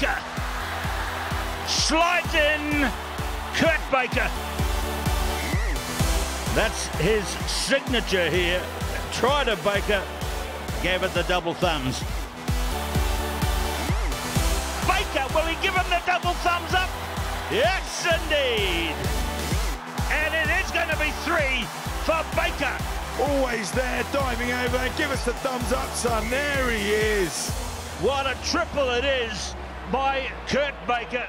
Baker. Slides in. Kurt Baker. That's his signature here. Tried a Baker. Gave it the double thumbs. Baker, will he give him the double thumbs up? Yes, indeed. And it is going to be three for Baker. Always there, diving over. Give us the thumbs up, son. There he is. What a triple it is by Kurt Baker.